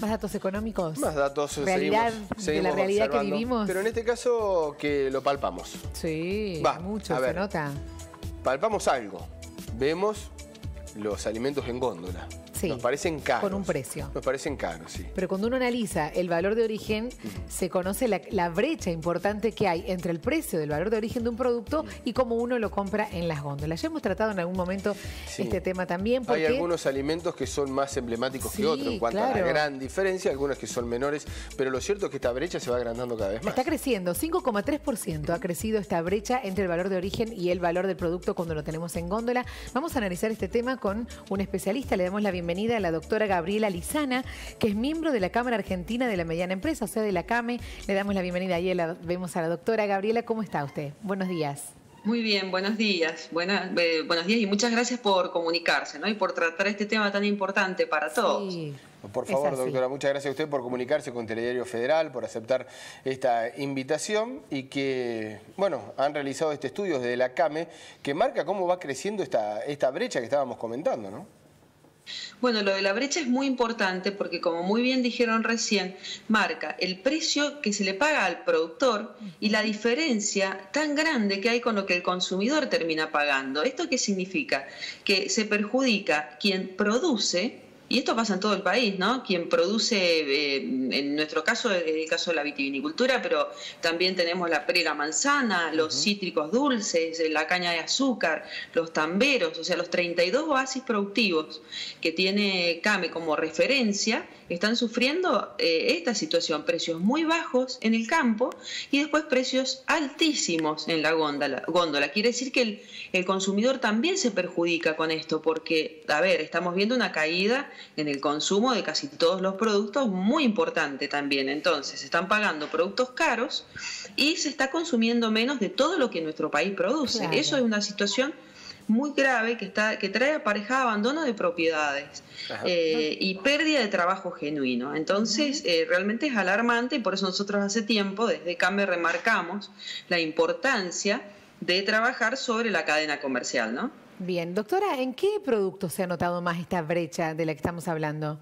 ¿Más datos económicos? Más datos. ¿Realidad seguimos, de la realidad que vivimos? Pero en este caso que lo palpamos. Sí, Va, mucho a se nota. Palpamos algo. Vemos los alimentos en góndola. Sí, Nos parecen caros. con un precio. Nos parecen caros, sí. Pero cuando uno analiza el valor de origen, se conoce la, la brecha importante que hay entre el precio del valor de origen de un producto y cómo uno lo compra en las góndolas. Ya hemos tratado en algún momento Sí. este tema también. Hay algunos alimentos que son más emblemáticos Sí, que otros en cuanto a la gran diferencia, algunos que son menores, pero lo cierto es que esta brecha se va agrandando cada vez más. Está creciendo, 5,3% ha crecido esta brecha entre el valor de origen y el valor del producto cuando lo tenemos en góndola. Vamos a analizar este tema con un especialista. Le damos la bienvenida a la doctora Gabriela Lizana, que es miembro de la Cámara Argentina de la Mediana Empresa, o sea, de la CAME. Le damos la bienvenida ahí, la- vemos a la doctora Gabriela. ¿Cómo está usted? Buenos días. Muy bien, buenos días. Buena- eh, buenos días y muchas gracias por comunicarse ¿no? y por tratar este tema tan importante para todos. Sí, Por favor, doctora, muchas gracias a usted por comunicarse con Telediario Federal, por aceptar esta invitación y que, bueno, han realizado este estudio desde la CAME que marca cómo va creciendo esta, esta brecha que estábamos comentando, ¿no? Bueno, lo de la brecha es muy importante porque, como muy bien dijeron recién, marca el precio que se le paga al productor y la diferencia tan grande que hay con lo que el consumidor termina pagando. ¿Esto qué significa? Que se perjudica quien produce. Y esto pasa en todo el país, ¿no? Quien produce, eh, en nuestro caso, es el caso de la vitivinicultura, pero también tenemos la la manzana, los cítricos dulces, la caña de azúcar, los tamberos, o sea, los 32 oasis productivos que tiene CAME como referencia, están sufriendo eh, esta situación, precios muy bajos en el campo y después precios altísimos en la góndola. góndola. Quiere decir que el, el consumidor también se perjudica con esto, porque, a ver, estamos viendo una caída en el consumo de casi todos los productos muy importante también. Entonces, se están pagando productos caros y se está consumiendo menos de todo lo que nuestro país produce. Claro. Eso es una situación muy grave que, está, que trae aparejada abandono de propiedades eh, y pérdida de trabajo genuino. Entonces, eh, realmente es alarmante y por eso nosotros hace tiempo, desde CAME, remarcamos la importancia de trabajar sobre la cadena comercial, ¿no? Bien, doctora, ¿en qué productos se ha notado más esta brecha de la que estamos hablando?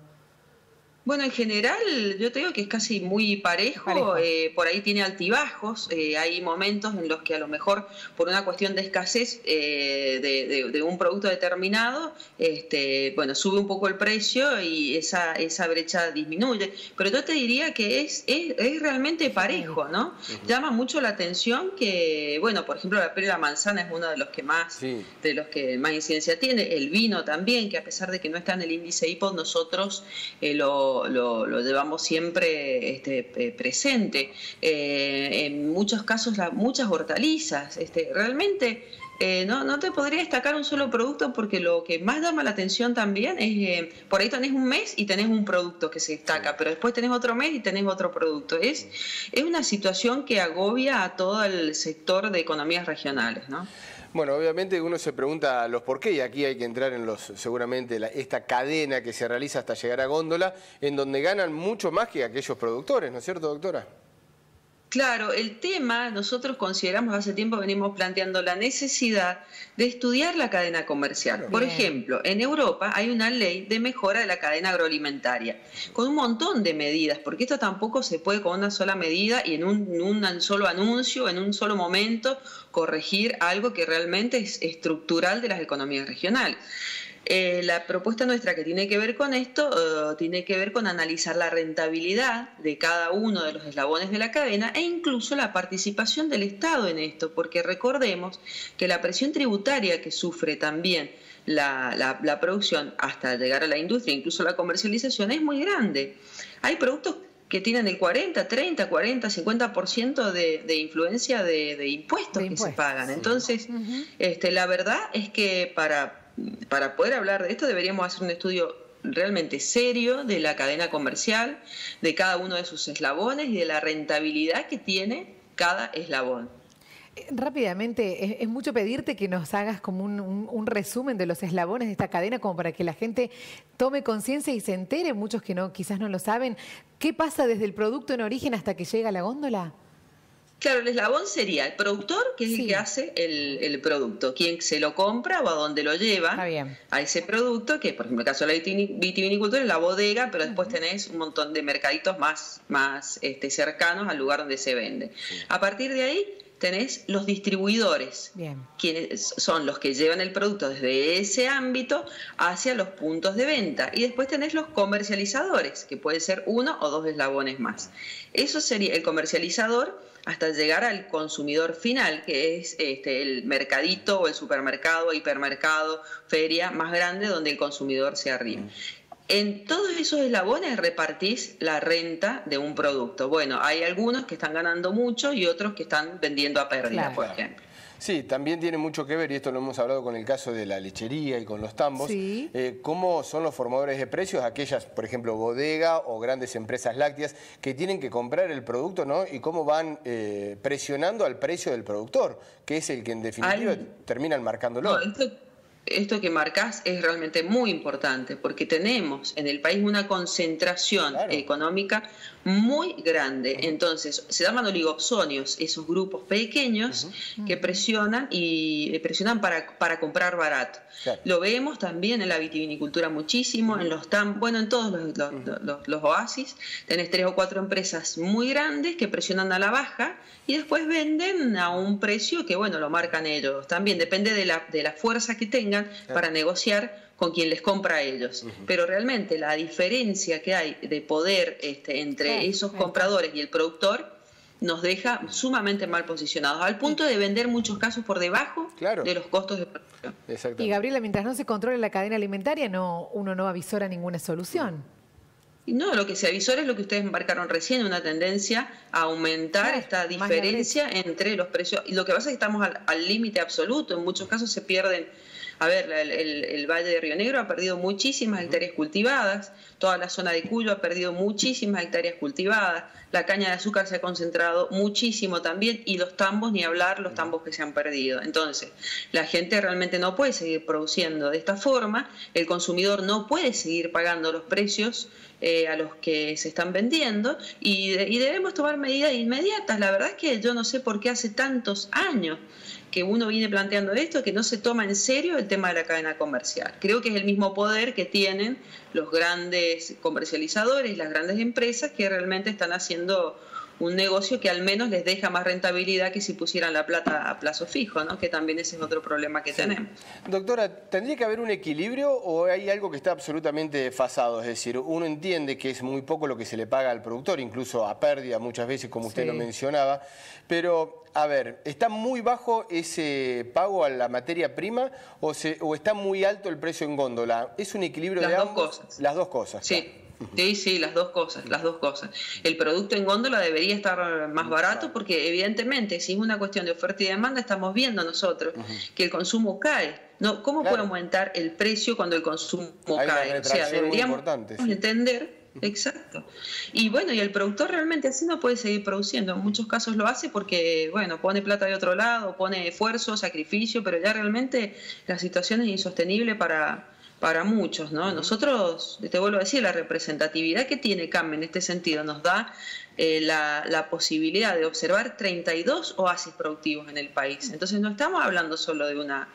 Bueno, en general yo te digo que es casi muy parejo, Parejo. eh, por ahí tiene altibajos, eh, hay momentos en los que a lo mejor por una cuestión de escasez eh, de, de- de un producto determinado, este, bueno, sube un poco el precio y esa, esa brecha disminuye, pero yo te diría que es, es, es realmente parejo, ¿no? Llama mucho la atención que, bueno, por ejemplo, la pera y la manzana es uno de los que más Sí. de los que más incidencia tiene, el vino también, que a pesar de que no está en el índice IPOD, nosotros eh, lo, lo- lo llevamos siempre este, presente. Eh, en muchos casos, la- muchas hortalizas. Este, realmente eh, no, no te podría destacar un solo producto porque lo que más llama la atención también es, eh, por ahí tenés un mes y tenés un producto que se destaca, pero después tenés otro mes y tenés otro producto. Es, es una situación que agobia a todo el sector de economías regionales, ¿no? Bueno, obviamente uno se pregunta los por qué y aquí hay que entrar en los seguramente la- esta cadena que se realiza hasta llegar a góndola, en donde ganan mucho más que aquellos productores, ¿no es cierto, doctora? Claro, el tema, nosotros consideramos, hace tiempo venimos planteando la necesidad de estudiar la cadena comercial. Por Bien. ejemplo, en Europa hay una ley de mejora de la cadena agroalimentaria, con un montón de medidas, porque esto tampoco se puede con una sola medida y en un, en un solo anuncio, en un solo momento, corregir algo que realmente es estructural de las economías regionales. Eh, la propuesta nuestra que tiene que ver con esto eh, tiene que ver con analizar la rentabilidad de cada uno de los eslabones de la cadena e incluso la participación del Estado en esto, porque recordemos que la presión tributaria que sufre también la, la- la producción hasta llegar a la industria, incluso la comercialización, es muy grande. Hay productos que tienen el 40, 30, 40, 50% de, de influencia de, de impuestos De que se pagan. Entonces, este, la verdad es que para, para poder hablar de esto deberíamos hacer un estudio realmente serio de la cadena comercial, de cada uno de sus eslabones y de la rentabilidad que tiene cada eslabón. Rápidamente, es, mucho pedirte que nos hagas como un resumen de los eslabones de esta cadena, como para que la gente tome conciencia y se entere, muchos que no, quizás no lo saben, qué pasa desde el producto en origen hasta que llega a la góndola. Claro, el eslabón sería el productor, que es el que hace el, producto, quien se lo compra o a dónde lo lleva a ese producto, que por ejemplo en el caso de la vitivinicultura es la bodega, pero después tenés un montón de mercaditos más, más este, cercanos al lugar donde se vende. A partir de ahí tenés los distribuidores, quienes son los que llevan el producto desde ese ámbito hacia los puntos de venta. Y después tenés los comercializadores, que puede ser uno o dos eslabones más. Eso sería el comercializador hasta llegar al consumidor final, que es este, el mercadito o el supermercado, hipermercado, feria más grande donde el consumidor se arriba. En todos esos eslabones repartís la renta de un producto. Bueno, hay algunos que están ganando mucho y otros que están vendiendo a pérdida, por ejemplo. Sí, también tiene mucho que ver, y esto lo hemos hablado con el caso de la lechería y con los tambos, eh, cómo son los formadores de precios, aquellas, por ejemplo, bodega o grandes empresas lácteas que tienen que comprar el producto, ¿no? Y cómo van eh, presionando al precio del productor, que es el que en definitiva termina marcándolo esto que marcas es realmente muy importante porque tenemos en el país una concentración económica muy grande. Entonces, se llaman oligopsonios, esos grupos pequeños que presionan y presionan para, para comprar barato. Lo vemos también en la vitivinicultura muchísimo, en los tan, bueno, en todos los, los, oasis. Tenés tres o cuatro empresas muy grandes que presionan a la baja y después venden a un precio que, bueno, lo marcan ellos. También depende de la, de la fuerza que tengan para negociar con quien les compra a ellos. Pero realmente la diferencia que hay de poder este, entre esos compradores y el productor nos deja sumamente mal posicionados, al punto de vender muchos casos por debajo de los costos de producción. Y Gabriela, mientras no se controle la cadena alimentaria, no, uno no avisora ninguna solución. No, lo que se avisora es lo que ustedes marcaron recién, una tendencia a aumentar esta diferencia entre los precios. Y lo que pasa es que estamos al límite absoluto, en muchos casos se pierden. A ver, el, Valle de Río Negro ha perdido muchísimas hectáreas cultivadas, toda la zona de Cuyo ha perdido muchísimas hectáreas cultivadas, la caña de azúcar se ha concentrado muchísimo también. Y los tambos, ni hablar, los tambos que se han perdido. Entonces, la gente realmente no puede seguir produciendo de esta forma, el consumidor no puede seguir pagando los precios eh, a los que se están vendiendo y, y debemos tomar medidas inmediatas. La verdad es que yo no sé por qué hace tantos años que uno viene planteando esto, que no se toma en serio el tema de la cadena comercial. Creo que es el mismo poder que tienen los grandes comercializadores, las grandes empresas que realmente están haciendo un negocio que al menos les deja más rentabilidad que si pusieran la plata a plazo fijo, ¿no? que también ese es otro problema que tenemos. Doctora, ¿tendría que haber un equilibrio o hay algo que está absolutamente desfasado? Es decir, uno entiende que es muy poco lo que se le paga al productor, incluso a pérdida muchas veces, como usted lo mencionaba, pero a ver, ¿está muy bajo ese pago a la materia prima o, o está muy alto el precio en góndola? ¿Es un equilibrio Las de dos cosas. Las dos cosas. Sí. Sí, sí, las dos cosas, las dos cosas. El producto en góndola debería estar más barato porque evidentemente si es una cuestión de oferta y demanda estamos viendo nosotros que el consumo cae. No, ¿Cómo puede aumentar el precio cuando el consumo cae? O sea, deberíamos entender Exacto. Y bueno, y el productor realmente así no puede seguir produciendo. En muchos casos lo hace porque, bueno, pone plata de otro lado, pone esfuerzo, sacrificio, pero ya realmente la situación es insostenible para, para muchos, ¿no? Nosotros, te vuelvo a decir, la representatividad que tiene CAM en este sentido nos da eh, la, posibilidad de observar 32 oasis productivos en el país. Entonces no estamos hablando solo de una,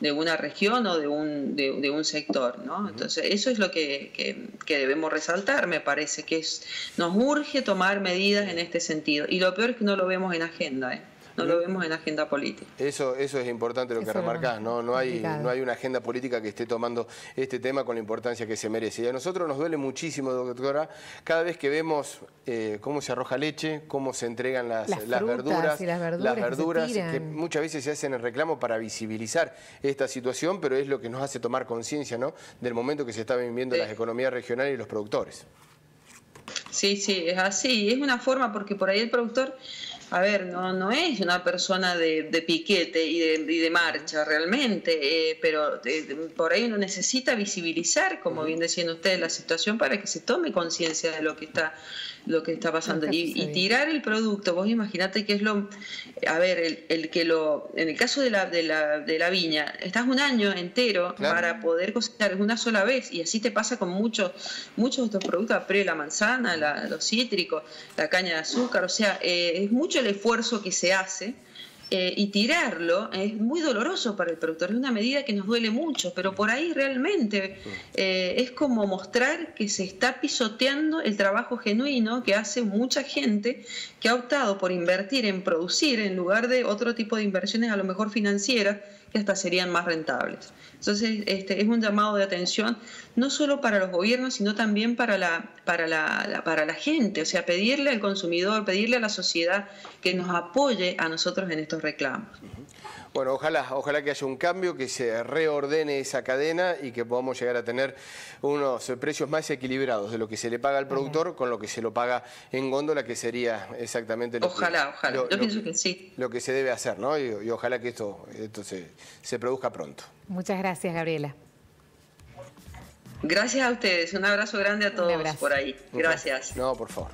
de una región o de un, de, un sector, ¿no? Entonces eso es lo que, que, debemos resaltar, me parece, que es, nos urge tomar medidas en este sentido. Y lo peor es que no lo vemos en agenda, ¿eh? No lo vemos en agenda política. Eso, eso es importante lo que remarcás, ¿no? No hay, no hay una agenda política que esté tomando este tema con la importancia que se merece. Y a nosotros nos duele muchísimo, doctora, cada vez que vemos eh, cómo se arroja leche, cómo se entregan las, verduras, las verduras, que, muchas veces se hacen el reclamo para visibilizar esta situación, pero es lo que nos hace tomar conciencia ¿no? del momento que se está viviendo las economías regionales y los productores. Sí, sí, es así. Es una forma porque por ahí el productor a ver, no, no es una persona de, piquete y de, marcha realmente, eh, pero eh, por ahí uno necesita visibilizar, como bien decían ustedes, la situación para que se tome conciencia de lo que está lo que está pasando. Y, tirar el producto vos imaginate que es lo a ver el, que lo en el caso de la, de la, de la viña estás un año entero para poder cosechar una sola vez y así te pasa con muchos muchos de estos productos pre la manzana los cítricos la caña de azúcar o sea eh, es mucho el esfuerzo que se hace eh, y tirarlo es muy doloroso para el productor. Es una medida que nos duele mucho, pero por ahí realmente eh, es como mostrar que se está pisoteando el trabajo genuino que hace mucha gente que ha optado por invertir en producir en lugar de otro tipo de inversiones, a lo mejor financieras, hasta serían más rentables. Entonces, este, es un llamado de atención no solo para los gobiernos, sino también para la, para, la, para la gente, o sea, pedirle al consumidor, pedirle a la sociedad que nos apoye a nosotros en estos reclamos. Bueno, ojalá, ojalá que haya un cambio, que se reordene esa cadena y que podamos llegar a tener unos precios más equilibrados de lo que se le paga al productor con lo que se lo paga en góndola, que sería exactamente lo ojalá, que... Ojalá, ojalá. Yo pienso que sí. Lo que se debe hacer, ¿no? Y, ojalá que esto, esto se, se produzca pronto. Muchas gracias, Gabriela. Gracias a ustedes. Un abrazo grande a todos por ahí. Gracias. No, por favor.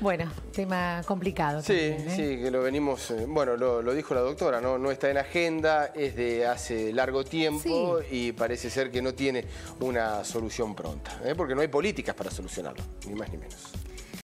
Bueno, tema complicado. Sí, ¿eh? sí, que lo venimos, eh, bueno, lo, dijo la doctora, ¿no? no está en agenda, es de hace largo tiempo y parece ser que no tiene una solución pronta, ¿eh? porque no hay políticas para solucionarlo, ni más ni menos.